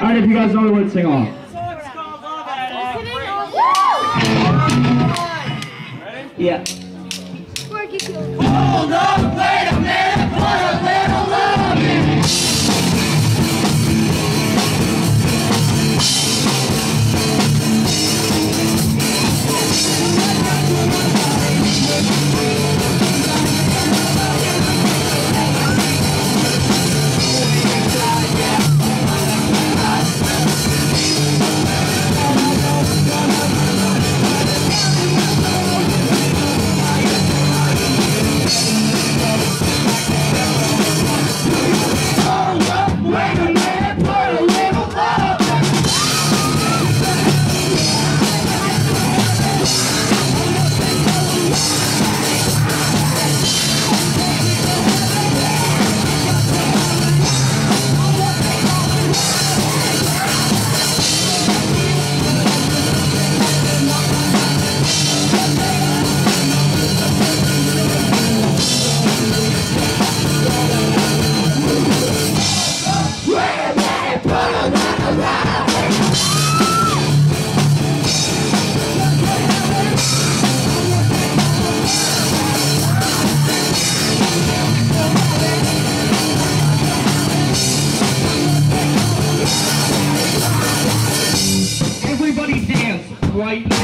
you guys know the words, sing along. Yeah. Hold up, right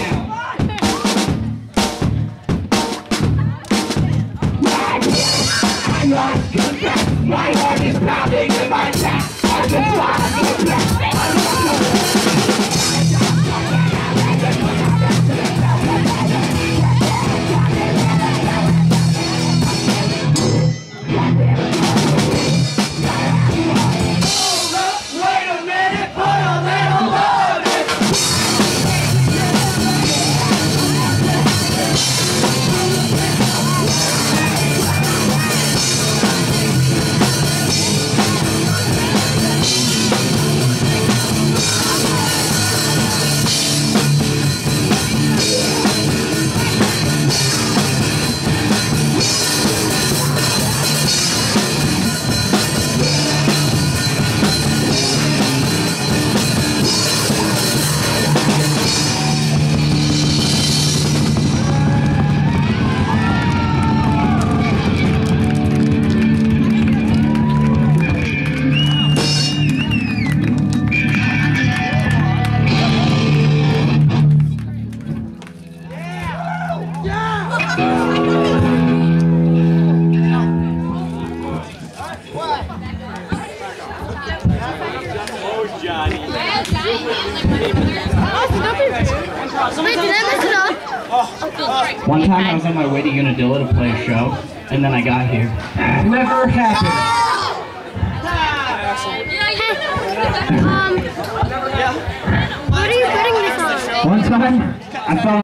One time I was on my way to Unadilla to play a show, and then I got here. Never happened. Um, what are you putting this on? One time, I fell